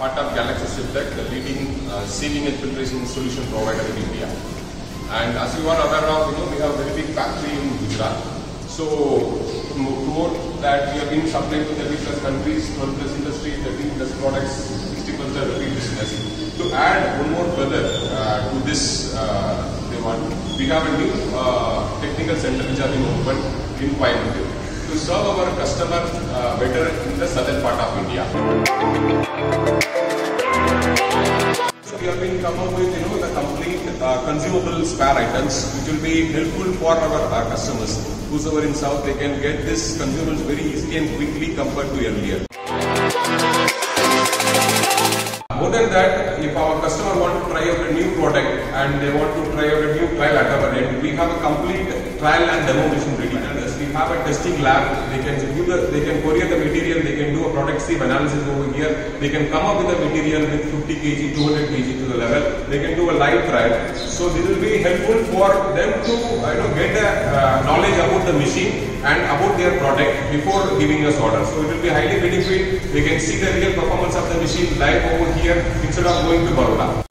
part of Galaxy Sivtek, the leading uh, sieving and filtration solution provider in India. And as you are aware of, you know, we have a very big factory in Gujarat. So, toward that, we have been supplying to 30 plus countries, 12 plus industries, 13 plus products, 60 plus the repeat business. To add one more further uh, to this, uh, they want, we have a new uh, technical center which has been opened in Coimbatore to serve our customer uh, better in the southern part of India. So we have been come up with you know the complete uh, consumable spare items which will be helpful for our uh, customers. Whosoever in south they can get this consumables very easily and quickly compared to earlier. More than that, if our customer want to try out a new product and they want to try out a new trial at our end, we have a complete trial and demo machine ready. We have a testing lab, they can give the, they can courier the material, they can do a product analysis over here, they can come up with a material with 50 kg, 200 kg to the level, they can do a live trial. So this will be helpful for them to you know, get a uh, knowledge about the machine and about their product before giving us orders. So it will be highly beneficial. They can see the real performance of the machine live over here instead of going to Baroda.